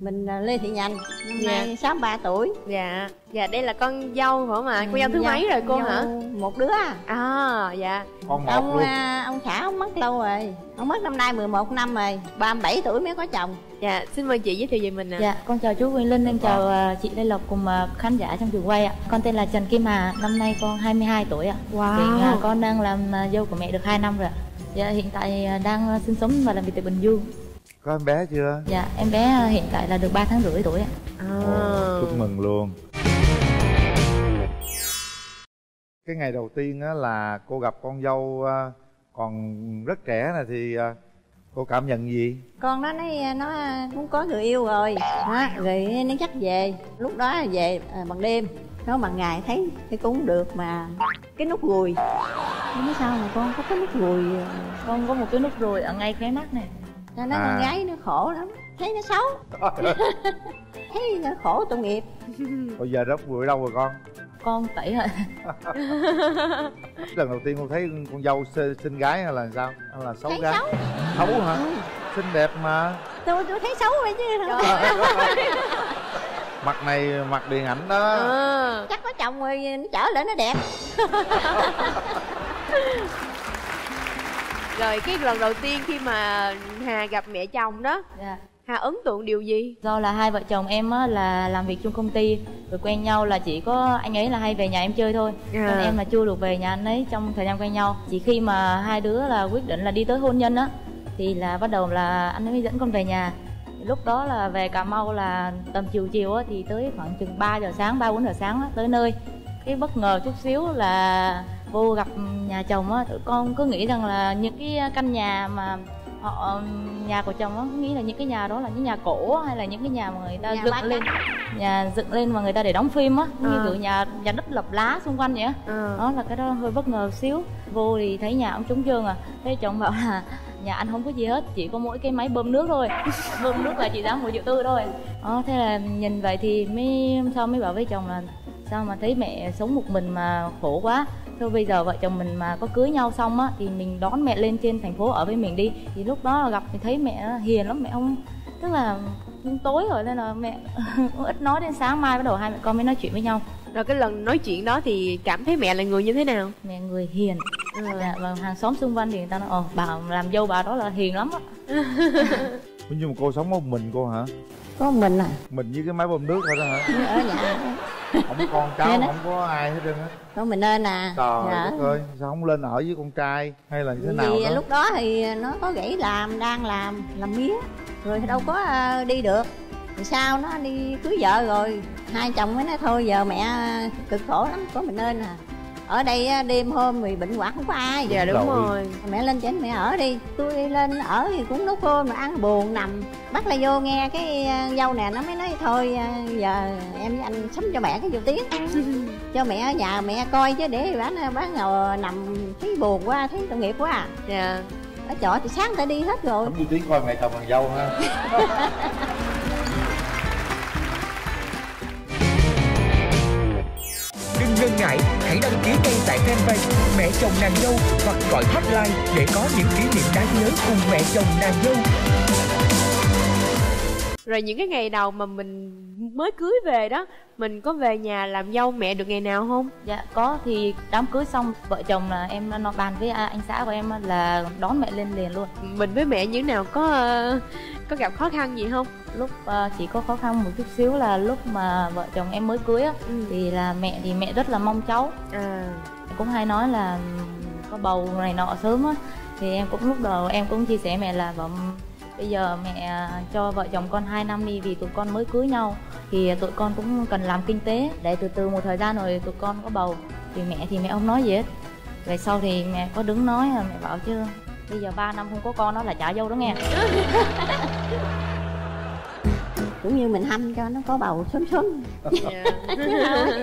mình là lê thị nhành năm Dạ. nay sáu ba tuổi dạ dạ đây là con dâu phải không ạ con dâu thứ Dâu- mấy rồi cô dâu hả một đứa à. à dạ con một ông luôn à, ông xã ông mất lâu rồi ông mất năm nay 11 năm rồi 37 tuổi mới có chồng dạ xin mời chị giới thiệu về mình ạ Dạ, con chào chú Quỳnh Linh, em chào à, chị Lê Lộc cùng à, khán giả trong trường quay ạ. Con tên là Trần Kim Hà, năm nay con 22 tuổi ạ. Wow. Hiện à, con đang làm à, dâu của mẹ được 2 năm rồi ạ. Dạ, hiện tại à, đang à, sinh sống và làm việc tại Bình Dương. Có em bé chưa? Dạ, em bé à, hiện tại là được 3 tháng rưỡi tuổi ạ. à. chúc mừng luôn. Cái ngày đầu tiên á là cô gặp con dâu à, còn rất trẻ này thì cô cảm nhận gì? Con nó nói nó cũng có người yêu rồi. Đó, rồi nó dắt về. Lúc đó về à, bằng đêm. Nó bằng ngày thấy thì cũng được mà cái nút ruồi nó nói sao mà con có cái nút ruồi Con có một cái nút ruồi ở ngay khóe mắt này. Nó À. con gái nó khổ lắm thấy nó xấu. Thấy nó khổ tội nghiệp. Bây giờ rớt bụi đâu rồi con? Con tẩy rồi. lần đầu tiên cô thấy con dâu xinh, gái hay là sao? Hay là xấu thấy gái? xấu. Xấu hả? Ừ. xinh đẹp mà. Tôi tôi thấy xấu vậy chứ. Mặt này mặt điện ảnh đó. À. chắc có chồng rồi nó trở lại nó đẹp rồi cái lần đầu tiên khi mà hà gặp mẹ chồng đó Dạ. hà ấn tượng điều gì? Do là hai vợ chồng em á, là làm việc chung công ty Rồi quen nhau là chỉ có anh ấy là hay về nhà em chơi thôi. À. Còn em là chưa được về nhà anh ấy trong thời gian quen nhau. Chỉ khi mà hai đứa là quyết định là đi tới hôn nhân á Thì là bắt đầu là anh ấy mới dẫn con về nhà. Lúc đó là về Cà Mau là tầm chiều chiều á Thì tới khoảng chừng 3 giờ sáng, 3 4 giờ sáng á, tới nơi. Cái bất ngờ chút xíu là vô gặp nhà chồng á Tụi con cứ nghĩ rằng là những cái căn nhà mà họ nhà của chồng á nghĩ là những cái nhà đó là những nhà cổ hay là những cái nhà mà người ta Nhà dựng lên nhà dựng lên mà người ta để đóng phim á như À. kiểu nhà nhà đất lập lá xung quanh vậy á. À. đó là cái đó hơi bất ngờ xíu. Vô thì thấy nhà ông trống trơn à. Thế chồng bảo là nhà anh không có gì hết chỉ có mỗi cái máy bơm nước thôi. Bơm nước là chỉ giá 10 triệu tư thôi. Đó thế là nhìn vậy thì mới sau mới bảo với chồng là sao mà thấy mẹ sống một mình mà khổ quá thôi bây giờ vợ chồng mình mà có cưới nhau xong á thì mình đón mẹ lên trên thành phố ở với mình đi. Thì lúc đó gặp thì thấy mẹ hiền lắm mẹ không tức là tối rồi nên là mẹ cũng ít nói đến sáng mai bắt đầu hai mẹ con mới nói chuyện với nhau. Rồi cái lần nói chuyện đó thì cảm thấy mẹ là người như thế nào? Mẹ người hiền. Ừ. dạ, và hàng xóm xung quanh thì người ta nói ồ bà làm dâu bà đó là hiền lắm á. Nhưng mà cô sống một mình cô hả? Có mình à? Mình với cái máy bơm nước thôi đó hả? Ở nhà không có con cháu không có ai hết trơn á. Có mình nên à. Trời Dạ. đất ơi sao không lên ở với con trai hay là như thế nào vì đó? lúc đó thì nó có gãy làm đang làm làm mía. Rồi đâu có ờ, đi được. Thì sao nó đi cưới vợ rồi hai chồng mới nói thôi giờ mẹ cực khổ lắm có mình nên à ở đây á, đêm hôm thì bệnh hoạn không có ai. Dạ đúng rồi. rồi. Mẹ lên trên mẹ ở đi. Tôi lên ở thì cũng nấu cơm mà ăn buồn nằm. Bắt là vô nghe cái ờ, dâu nè nó mới nói thôi ờ, giờ em với anh sắm cho mẹ cái vô tiếng. Cho mẹ ở nhà mẹ coi chứ để bán bán ngồi nằm thấy buồn quá thấy tội nghiệp quá à. dạ. Ở chợ thì sáng ta đi hết rồi. Thấm vui tiếng coi mẹ chồng nàng dâu ha ngần ngại, hãy đăng ký ngay tại fanpage Mẹ chồng nàng dâu hoặc gọi hotline để có những kỷ niệm đáng nhớ cùng mẹ chồng nàng dâu. rồi những cái ngày đầu mà mình mới cưới về đó mình có về nhà làm dâu mẹ được ngày nào không? Dạ có. Thì đám cưới xong vợ chồng là em nó bàn với à, anh xã của em á là đón mẹ lên liền luôn. Mình với mẹ như thế nào? Có có gặp khó khăn gì không? Lúc à, chỉ có khó khăn một chút xíu là lúc mà vợ chồng em mới cưới á Ừ. thì là mẹ thì mẹ rất là mong cháu. À. Cũng hay nói là có bầu này nọ sớm á thì em cũng lúc đầu em cũng chia sẻ mẹ là bảo bây giờ mẹ cho vợ chồng con 2 năm đi vì tụi con mới cưới nhau thì tụi con cũng cần làm kinh tế. Để từ từ một thời gian rồi tụi con có bầu thì mẹ thì mẹ không nói gì hết. Về sau thì mẹ có đứng nói mẹ bảo chứ bây giờ 3 năm không có con đó là trả dâu đó nghe cũng như mình hâm cho nó có bầu sớm sớm. Dạ.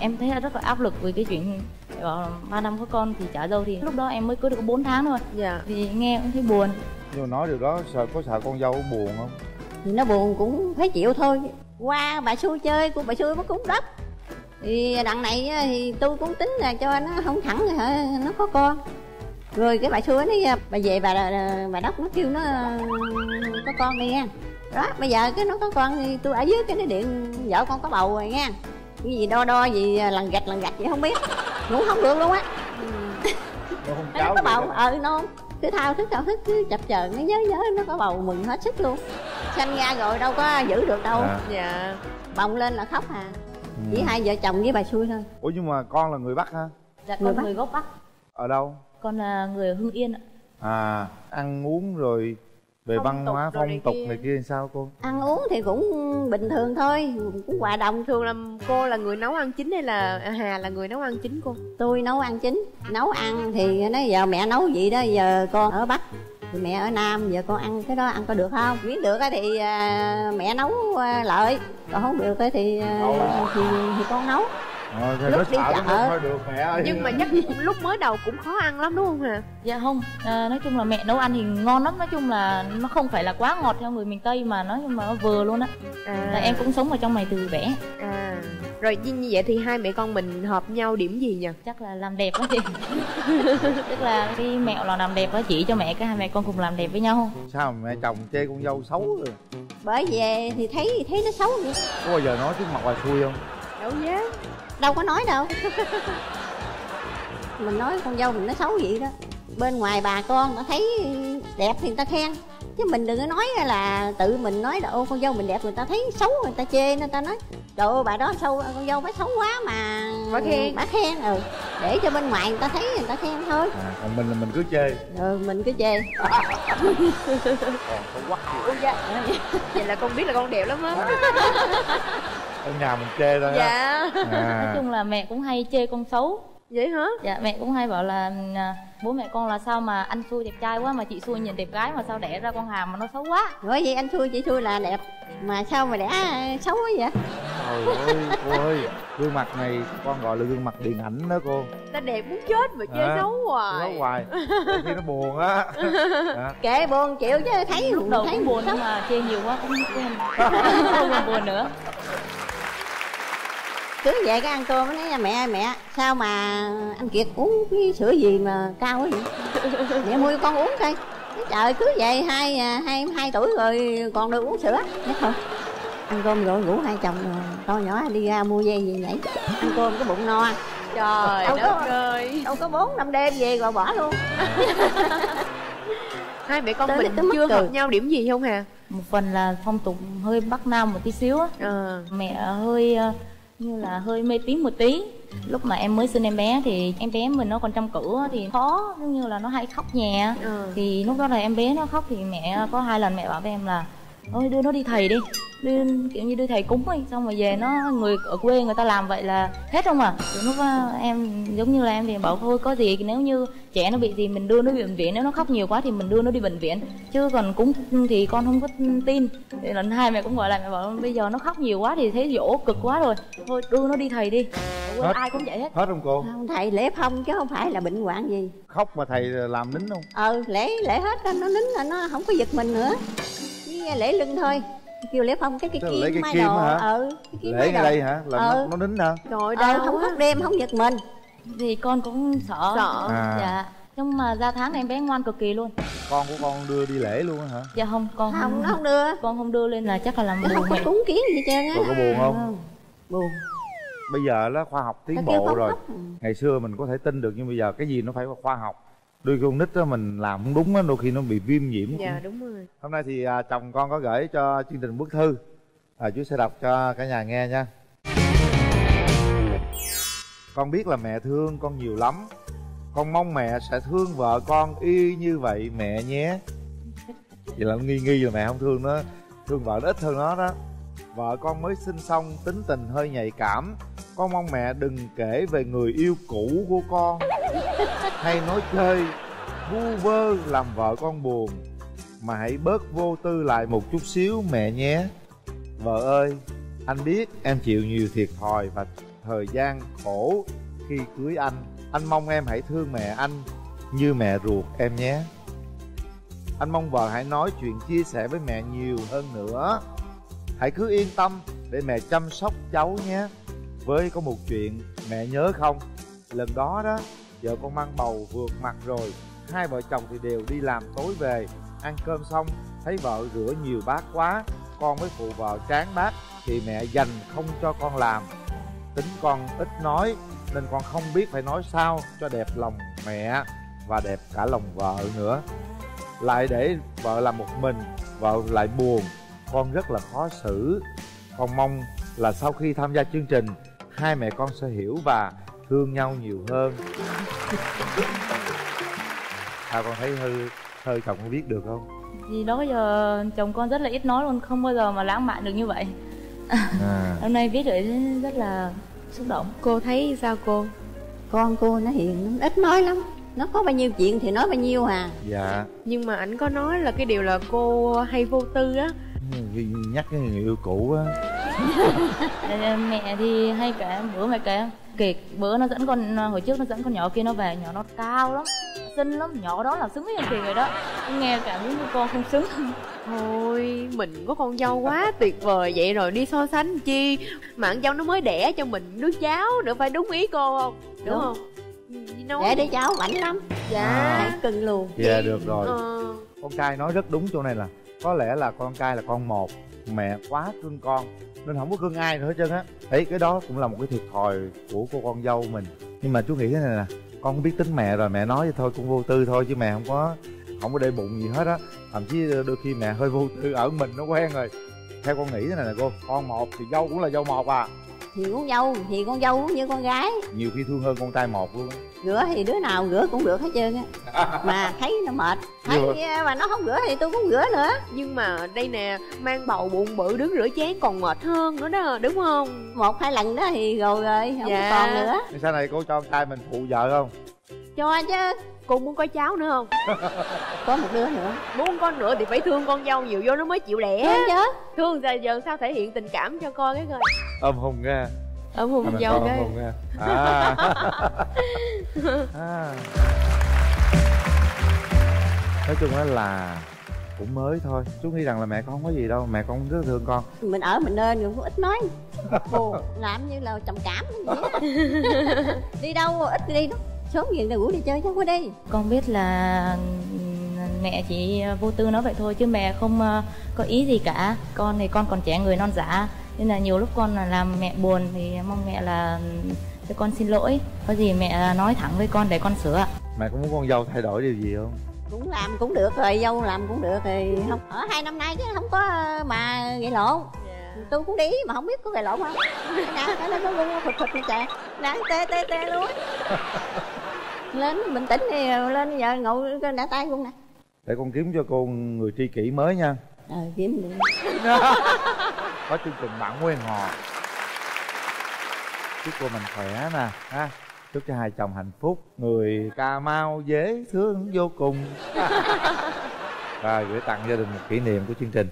em thấy rất là áp lực vì cái chuyện là ba năm có con thì trả dâu thì lúc đó em mới cưới được có 4 tháng thôi. Dạ. Thì nghe cũng thấy buồn. Nhưng mà nói điều đó sợ có sợ con dâu buồn không? Thì nó buồn cũng phải chịu thôi. Qua bà xui chơi của bà xui nó cúng đất. Thì đằng này á, thì tôi cũng tính là cho nó không thẳng hả nó có con rồi cái bà xui nói bà về bà bà đất nó kêu nó có con đi nha. Đó bây giờ cái nó có con thì tôi ở dưới cái nó điện vợ con có bầu rồi nha. Cái gì đo đo gì lần gạch lần gạch vậy không biết. Ngủ không được luôn á. Nó nó có bầu. ờ nó cứ thao thức thao thức cứ chập chờn nó nhớ nhớ nó có bầu mừng hết sức luôn. Sanh ra rồi đâu có giữ được đâu. À. dạ. Bồng lên là khóc à. Ừ. chỉ hai vợ chồng với bà xui thôi. Ủa nhưng mà con là người bắc ha dạ Người con Bắc. người gốc bắc. Ở đâu con là người ở hưng yên ạ. À ăn uống rồi về Phong văn hóa phong này tục kia. này kia sao cô? Ăn uống thì cũng bình thường thôi cũng hòa đồng. Thường là cô là người nấu ăn chính hay là hà là người nấu ăn chính cô? Tôi nấu ăn chính. Nấu ăn thì nói giờ mẹ nấu gì đó giờ con ở bắc thì mẹ ở nam giờ con ăn cái đó ăn có được không? Nếu được á thì à, mẹ nấu à, lợi. Còn không được á thì, à, thì thì con nấu Ờ, thì Lúc đi chợ. được mẹ ơi. Nhưng mà chắc lúc mới đầu cũng khó ăn lắm đúng không hà dạ không à, nói chung là mẹ nấu ăn thì ngon lắm. Nói chung là nó không phải là quá ngọt theo người miền tây mà nói chung là nó vừa luôn á. À. Là em cũng sống ở trong này từ bé. À rồi như như vậy thì hai mẹ con mình hợp nhau điểm gì nhỉ? Chắc là làm đẹp đó chị. Tức là cái mẹo là làm đẹp đó chỉ cho mẹ cái hai mẹ con cùng làm đẹp với nhau. Sao mà mẹ chồng chê con dâu xấu rồi bởi về thì thấy thấy nó xấu vậy. Có bao giờ nói trước mặt bà xui không? Đâu dám đâu có nói đâu. Mình nói con dâu mình nó xấu vậy đó. Bên ngoài bà con nó thấy đẹp thì người ta khen. Chứ mình đừng có nói là tự mình nói là ô con dâu mình đẹp người ta thấy xấu người ta chê nên ta nói. Trời ơi bà đó sâu con dâu bà xấu quá mà Bà khen. bà khen ừ. Để cho bên ngoài người ta thấy người ta khen thôi. À, còn mình là mình cứ chê. Ừ mình cứ chê. Còn xấu quá. Dạ. Vậy là con biết là con đẹp lắm á ở nhà mình chê thôi dạ. Nói à, chung là mẹ cũng hay chê con xấu. Vậy hả? Dạ mẹ cũng hay bảo là à, bố mẹ con là sao mà anh xui đẹp trai quá mà chị xui nhìn đẹp gái mà sao đẻ ra con hàm mà nó xấu quá? Nói vậy anh xui chị xui là đẹp mà sao mà đẻ xấu quá vậy? Trời ơi cô ơi. Gương mặt này con gọi là gương mặt điện ảnh đó cô. Ta đẹp muốn chết mà chê À, xấu nó hoài hoài. Đôi khi nó buồn á. Đó. kệ buồn chịu chứ thấy lúc đầu thấy cũng buồn xấu. nhưng mà chê nhiều quá cũng không còn buồn nữa cứ về cái ăn cơm nó nói nha mẹ ơi mẹ sao mà anh kiệt uống cái sữa gì mà cao quá vậy? Mẹ mua cho con uống coi. Nói, trời cứ vậy hai à, hai hai tuổi rồi còn được uống sữa. Nói không ăn cơm rồi ngủ hai chồng rồi con nhỏ đi ra mua dây gì nhảy ăn cơm cái bụng no. Trời Đâu đất có- ơi. đâu có bốn năm đêm về rồi bỏ luôn. Hai mẹ con Tới mình chưa cười. hợp nhau điểm gì không hà? Một phần là phong tục hơi bắc nam một tí xíu á. Ờ. Mẹ hơi ờ, như là hơi mê tín một tí. Lúc mà em mới sinh em bé thì em bé mình nó còn trong cửa thì khó giống như là nó hay khóc nhẹ ờ thì lúc đó là em bé nó khóc thì mẹ có hai lần mẹ bảo với em là ôi đưa nó đi thầy đi. Đưa kiểu như đưa thầy cúng ấy xong rồi về nó người ở quê người ta làm vậy là hết không à? Thì lúc đó em giống như là em thì bảo thôi có gì nếu như trẻ nó bị gì mình đưa nó đi bệnh viện nếu nó khóc nhiều quá thì mình đưa nó đi bệnh viện. Chứ còn cúng thì con không có tin. Thì lần hai mẹ cũng gọi lại mẹ bảo bây giờ nó khóc nhiều quá thì thấy dỗ cực quá rồi. Thôi đưa nó đi thầy đi. Hết. ai cũng vậy hết. Hết không cô? Không. Thầy lễ phong chứ không phải là bệnh hoạn gì. Khóc mà thầy làm nín không? Ờ lễ lễ hết nó nín là nó không có giật mình nữa lễ lưng thôi. Kêu lễ phong cái cái kim lấy cái mai kim đồ hả? ờ cái kim lễ đồ đây hả? Là Ờ. nó, nó nín hả? Trời ờ đau không thức đêm không giật mình. Thì con cũng sợ. Sợ. À. Dạ. Nhưng mà ra tháng này em bé ngoan cực kỳ luôn. Con của con đưa đi lễ luôn á hả? Dạ không con không nó không đưa. con không đưa lên là chắc là làm nó không buồn. có mẹ cúng kiến gì hết trơn á. Rồi có buồn không? Buồn. Bây giờ đó khoa học nó tiến bộ không rồi. Ừ. ngày xưa mình có thể tin được nhưng bây giờ cái gì nó phải khoa học đôi khi con nít đó mình làm không đúng á đôi khi nó bị viêm nhiễm dạ đúng rồi. Hôm nay thì à, chồng con có gửi cho chương trình bức thư. À, chú sẽ đọc cho cả nhà nghe nha. Con biết là mẹ thương con nhiều lắm. Con mong mẹ sẽ thương vợ con y như vậy mẹ nhé. Vậy là nghi nghi là mẹ không thương nó thương vợ nó ít hơn nó đó. Vợ con mới sinh xong tính tình hơi nhạy cảm con mong mẹ đừng kể về người yêu cũ của con. Hay nói chơi, vu vơ làm vợ con buồn. Mà hãy bớt vô tư lại một chút xíu, mẹ nhé. Vợ ơi, anh biết em chịu nhiều thiệt thòi và thời gian khổ khi cưới anh. Anh mong em hãy thương mẹ anh như mẹ ruột em nhé. Anh mong vợ hãy nói chuyện chia sẻ với mẹ nhiều hơn nữa. Hãy cứ yên tâm để mẹ chăm sóc cháu nhé với có một chuyện mẹ nhớ không? Lần đó đó, vợ con mang bầu vượt mặt rồi. Hai vợ chồng thì đều đi làm tối về. Ăn cơm xong, thấy vợ rửa nhiều bát quá, con với phụ vợ chán bát thì mẹ dành không cho con làm. Tính con ít nói, nên con không biết phải nói sao cho đẹp lòng mẹ và đẹp cả lòng vợ nữa. Lại để vợ làm một mình, vợ lại buồn. Con rất là khó xử. Con mong là sau khi tham gia chương trình hai mẹ con sẽ hiểu và thương nhau nhiều hơn. Sao con thấy hơi hơi chồng con viết được không? Vì đó giờ chồng con rất là ít nói luôn, không bao giờ mà lãng mạn được như vậy. À. Hôm nay viết rồi rất là xúc động. Cô thấy sao cô? Con cô nó hiền nó ít nói lắm. Nó có bao nhiêu chuyện thì nói bao nhiêu à. Dạ. Nhưng mà ảnh có nói là cái điều là cô hay vô tư á. Nhắc cái người yêu cũ á Mẹ thì hay kể, bữa mẹ kể Kể bữa nó dẫn con, hồi trước nó dẫn con nhỏ kia nó về, nhỏ nó cao lắm Xinh lắm, nhỏ đó là xứng với anh Kỳ rồi đó. Nghe cảm giống như con không xứng. Thôi mình có con dâu quá tuyệt vời vậy rồi đi so sánh chi? Mà con dâu nó mới đẻ cho mình đứa cháu nữa phải đúng ý cô không? Đúng, Đúng. không? Nói để đứa cháu mạnh lắm. Dạ. À. Cưng luôn. Dạ được rồi. Ờ, con trai nói rất đúng chỗ này là có lẽ là con trai là con một mẹ quá thương con, nên không có thương ai nữa hết trơn á. Ấy cái đó cũng là một cái thiệt thòi của cô con dâu mình. Nhưng mà chú nghĩ thế này nè, con không biết tính mẹ rồi, mẹ nói vậy thôi, cũng vô tư thôi, chứ mẹ không có không có để bụng gì hết á. Thậm chí đôi khi mẹ hơi vô tư, ở mình nó quen rồi. Theo con nghĩ thế này nè cô, con một thì dâu cũng là dâu một à thì con dâu thì con dâu cũng như con gái. Nhiều khi thương hơn con trai một luôn á. Rửa thì đứa nào rửa cũng được hết trơn á. Mà thấy nó mệt. Thấy Nhưng mà nó không rửa thì tôi cũng rửa nữa. Nhưng mà đây nè mang bầu bụng bự đứng rửa chén còn mệt hơn nữa đó đúng không? Một hai lần đó thì rồi rồi không Dạ. còn nữa. Thế sau này cô cho con trai mình phụ vợ không? Cho chứ. Cô muốn có cháu nữa không? Có một đứa nữa. Muốn con nữa thì phải thương con dâu nhiều vô nó mới chịu đẻ. Thương chứ. Thương giờ giờ sao thể hiện tình cảm cho coi cái coi ôm hùng ra ôm hùng dâu con ôm cái hùng ra à. à. nói chung á là cũng mới thôi. Chú nghĩ rằng là mẹ con không có gì đâu mẹ con rất thương con. Mình ở mình nên cũng ít nói. Ồ, làm như là trầm cảm vậy á. đi đâu ít đi đó sớm gì là rủ đi chơi cháu qua đi. Con biết là ừm, mẹ chỉ vô tư nói vậy thôi chứ mẹ không ờ, có ý gì cả. Con thì con còn trẻ người non dạ Nên là nhiều lúc con là làm mẹ buồn thì mong mẹ là cho con xin lỗi Có gì mẹ nói thẳng với con để con sửa ạ mẹ có muốn con dâu thay đổi điều gì không cũng làm cũng được rồi dâu làm cũng được thì không ở hai năm nay chứ không có mà gây lộn tôi cũng đi mà không biết có gây lộn không nè nó nó phụt phụt như trời đang tê tê tê luôn lên bình tĩnh thì lên giờ ngồi đã tay luôn nè để con kiếm cho cô người tri kỷ mới nha ờ kiếm được có chương trình bạn quen hò chúc cô mình khỏe nè ha. Chúc cho hai chồng hạnh phúc. Người cà mau dễ thương vô cùng. Rồi gửi tặng gia đình một kỷ niệm của chương trình